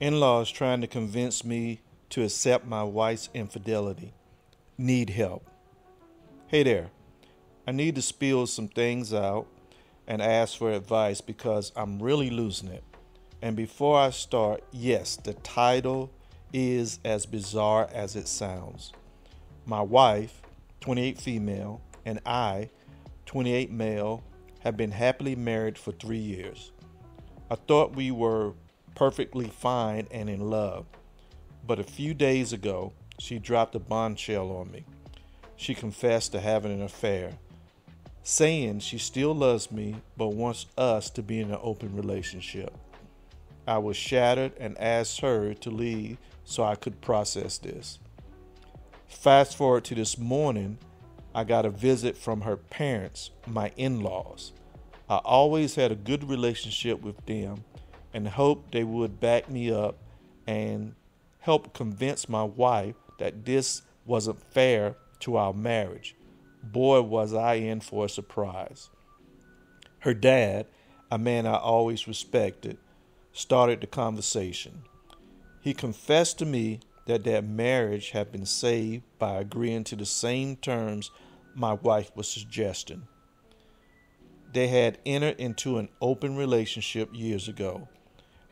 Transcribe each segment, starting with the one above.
In laws trying to convince me to accept my wife's infidelity. Need help. Hey there. I need to spill some things out and ask for advice because I'm really losing it. And before I start, yes, the title is as bizarre as it sounds. My wife, 28 female, and I, 28 male, have been happily married for three years. I thought we were perfectly fine and in love. But a few days ago, she dropped a bombshell on me. She confessed to having an affair, saying she still loves me but wants us to be in an open relationship. I was shattered and asked her to leave so I could process this. Fast forward to this morning, I got a visit from her parents, my in laws. I always had a good relationship with them and hoped they would back me up and help convince my wife that this wasn't fair to our marriage. Boy, was I in for a surprise. Her dad, a man I always respected, started the conversation. He confessed to me that their marriage had been saved by agreeing to the same terms my wife was suggesting. They had entered into an open relationship years ago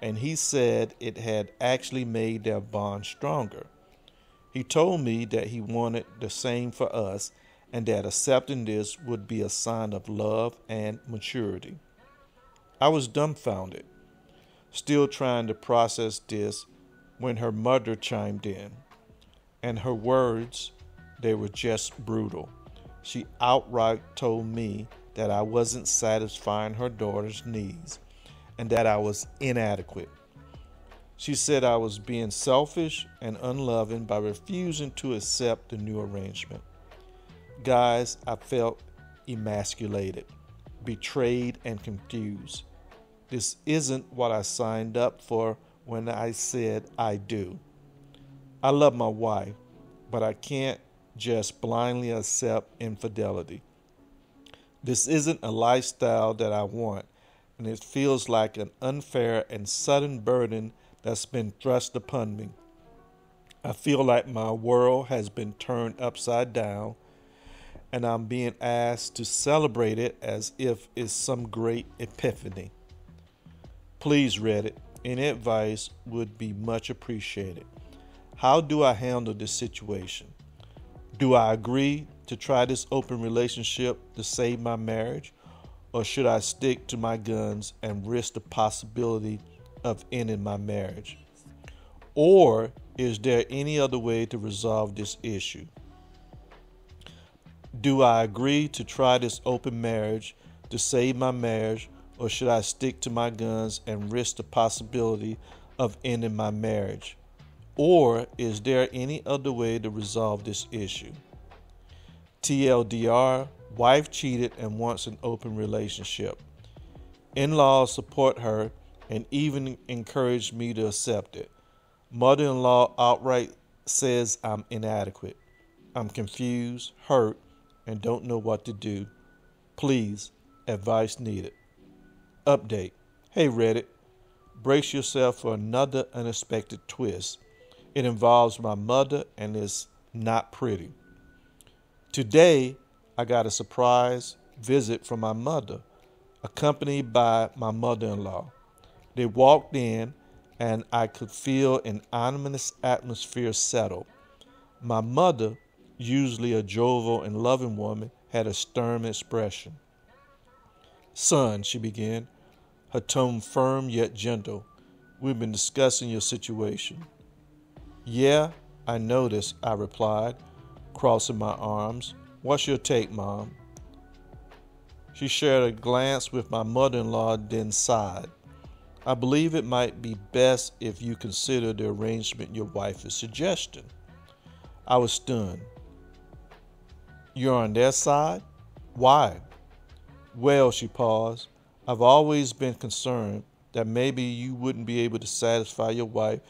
and he said it had actually made their bond stronger. He told me that he wanted the same for us and that accepting this would be a sign of love and maturity. I was dumbfounded, still trying to process this when her mother chimed in. And her words, they were just brutal. She outright told me that I wasn't satisfying her daughter's needs and that I was inadequate. She said I was being selfish and unloving by refusing to accept the new arrangement. Guys, I felt emasculated, betrayed, and confused. This isn't what I signed up for when I said I do. I love my wife, but I can't just blindly accept infidelity. This isn't a lifestyle that I want, and it feels like an unfair and sudden burden that's been thrust upon me. I feel like my world has been turned upside down, and I'm being asked to celebrate it as if it's some great epiphany. Please, Reddit, any advice would be much appreciated. How do I handle this situation? Do I agree to try this open relationship to save my marriage? Or should I stick to my guns and risk the possibility of ending my marriage? Or is there any other way to resolve this issue? Do I agree to try this open marriage to save my marriage, or should I stick to my guns and risk the possibility of ending my marriage? Or is there any other way to resolve this issue? TLDR Wife cheated and wants an open relationship. In laws support her and even encourage me to accept it. Mother in law outright says I'm inadequate. I'm confused, hurt, and don't know what to do. Please, advice needed. Update Hey Reddit, brace yourself for another unexpected twist. It involves my mother and is not pretty. Today, I got a surprise visit from my mother, accompanied by my mother in law. They walked in, and I could feel an ominous atmosphere settle. My mother, usually a jovial and loving woman, had a stern expression. Son, she began, her tone firm yet gentle, we've been discussing your situation. Yeah, I noticed, I replied, crossing my arms. What's your take, Mom? She shared a glance with my mother in law, then sighed. I believe it might be best if you consider the arrangement your wife is suggesting. I was stunned. You're on their side? Why? Well, she paused. I've always been concerned that maybe you wouldn't be able to satisfy your wife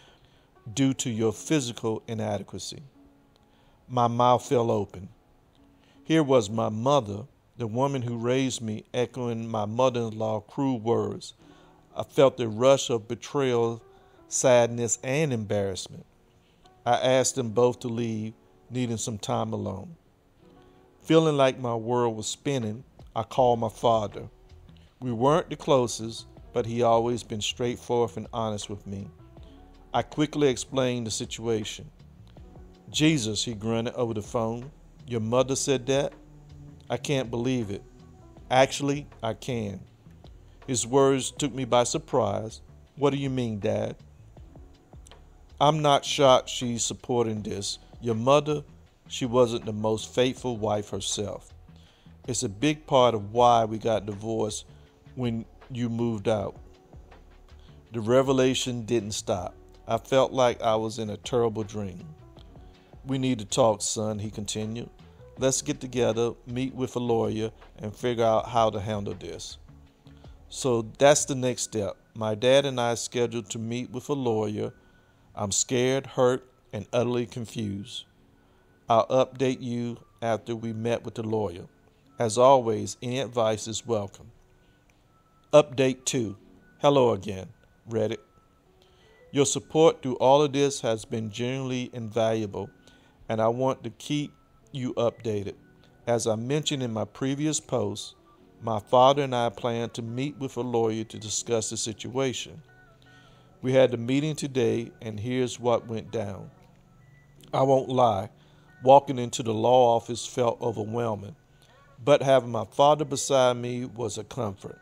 due to your physical inadequacy. My mouth fell open. Here was my mother, the woman who raised me, echoing my mother in law cruel words. I felt the rush of betrayal sadness, and embarrassment. I asked them both to leave, needing some time alone. Feeling like my world was spinning, I called my father. We weren't the closest, but he always been straightforward and honest with me. I quickly explained the situation. Jesus, he grunted over the phone. Your mother said that? I can't believe it. Actually, I can. His words took me by surprise. What do you mean, Dad? I'm not shocked she's supporting this. Your mother, she wasn't the most faithful wife herself. It's a big part of why we got divorced when you moved out. The revelation didn't stop. I felt like I was in a terrible dream. We need to talk, son, he continued. Let's get together, meet with a lawyer, and figure out how to handle this. So that's the next step. My dad and I are scheduled to meet with a lawyer. I'm scared, hurt, and utterly confused. I'll update you after we met with the lawyer. As always, any advice is welcome. Update 2. Hello again. Reddit. Your support through all of this has been genuinely invaluable, and I want to keep you updated. As I mentioned in my previous post, my father and I plan to meet with a lawyer to discuss the situation. We had the meeting today, and here's what went down. I won't lie, walking into the law office felt overwhelming, but having my father beside me was a comfort.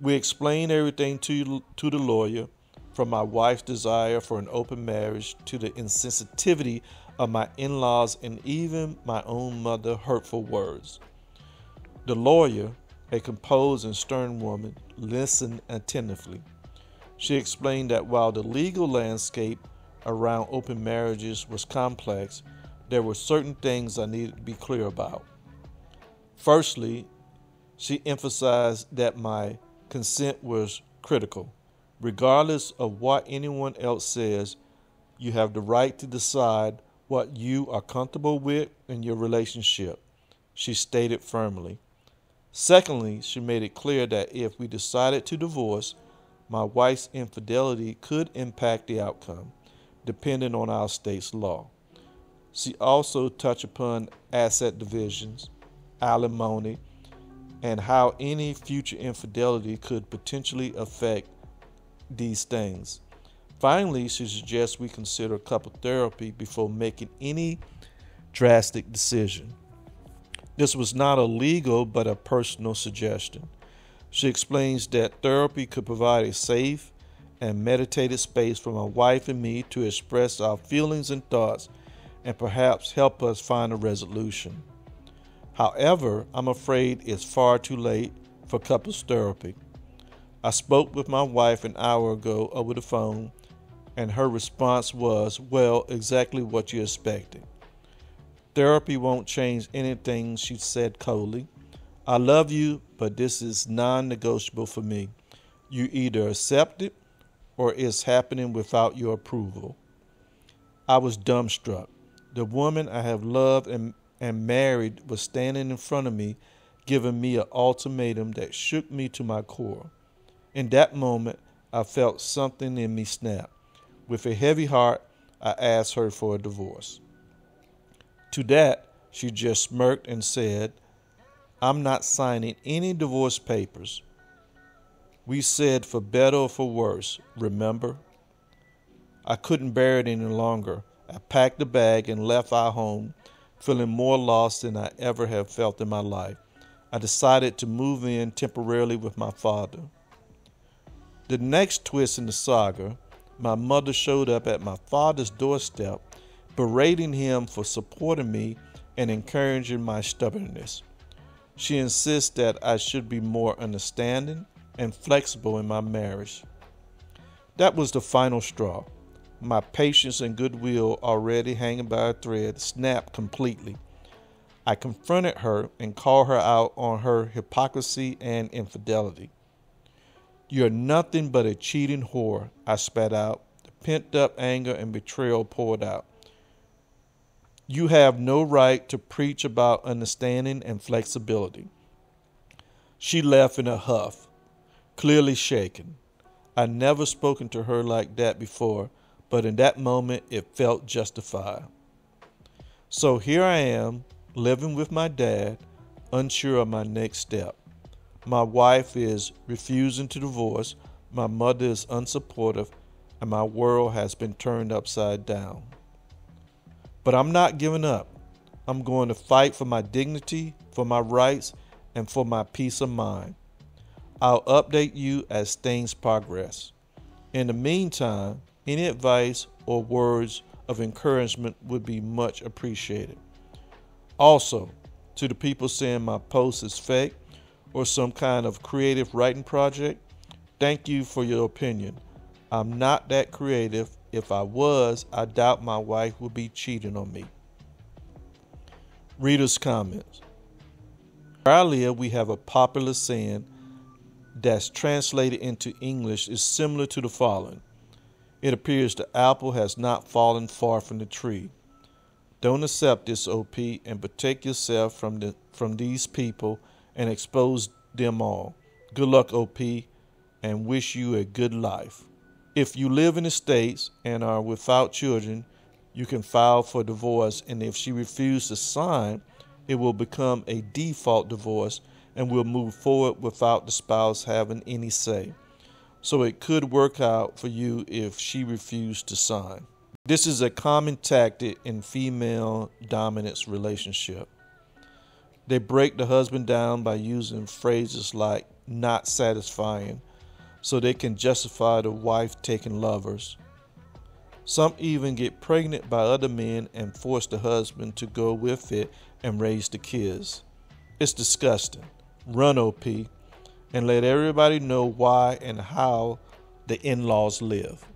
We explained everything to, to the lawyer, from my wife's desire for an open marriage to the insensitivity of my in laws and even my own mother hurtful words. The lawyer, a composed and stern woman, listened attentively. She explained that while the legal landscape around open marriages was complex, there were certain things I needed to be clear about. Firstly, she emphasized that my consent was critical. Regardless of what anyone else says, you have the right to decide what you are comfortable with in your relationship, she stated firmly. Secondly, she made it clear that if we decided to divorce, my wife's infidelity could impact the outcome, depending on our state's law. She also touched upon asset divisions, alimony, and how any future infidelity could potentially affect these things. Finally, she suggests we consider couple therapy before making any drastic decision. This was not a legal but a personal suggestion. She explains that therapy could provide a safe and meditated space for my wife and me to express our feelings and thoughts and perhaps help us find a resolution. However, I'm afraid it's far too late for couples therapy. I spoke with my wife an hour ago over the phone, and her response was, Well, exactly what you expected. Therapy won't change anything, she said coldly. I love you, but this is non negotiable for me. You either accept it or it's happening without your approval. I was dumbstruck. The woman I have loved and and married was standing in front of me, giving me an ultimatum that shook me to my core. In that moment, I felt something in me snap. With a heavy heart, I asked her for a divorce. To that, she just smirked and said, I'm not signing any divorce papers. We said for better or for worse, remember? I couldn't bear it any longer. I packed the bag and left our home feeling more lost than I ever have felt in my life. I decided to move in temporarily with my father. The next twist in the saga, my mother showed up at my father's doorstep, berating him for supporting me and encouraging my stubbornness. She insists that I should be more understanding and flexible in my marriage. That was the final straw my patience and goodwill already hanging by a thread snapped completely. I confronted her and called her out on her hypocrisy and infidelity. You're nothing but a cheating whore, I spat out. The pent up anger and betrayal poured out. You have no right to preach about understanding and flexibility. She left in a huff, clearly shaken. I'd never spoken to her like that before, but in that moment it felt justified. So here I am, living with my dad, unsure of my next step. My wife is refusing to divorce, my mother is unsupportive, and my world has been turned upside down. But I'm not giving up. I'm going to fight for my dignity, for my rights, and for my peace of mind. I'll update you as things progress. In the meantime, any advice or words of encouragement would be much appreciated. Also, to the people saying my post is fake or some kind of creative writing project, thank you for your opinion. I'm not that creative. If I was, I doubt my wife would be cheating on me. Reader's comments. Where I live, we have a popular saying that's translated into English is similar to the following It appears the apple has not fallen far from the tree. Don't accept this, OP, and protect yourself from, the, from these people and expose them all. Good luck, OP, and wish you a good life. If you live in the States and are without children, you can file for divorce, and if she refuses to sign, it will become a default divorce and will move forward without the spouse having any say. So it could work out for you if she refused to sign. This is a common tactic in female dominance relationship. They break the husband down by using phrases like not satisfying so they can justify the wife taking lovers. Some even get pregnant by other men and force the husband to go with it and raise the kids. It's disgusting run OP, and let everybody know why and how the in laws live.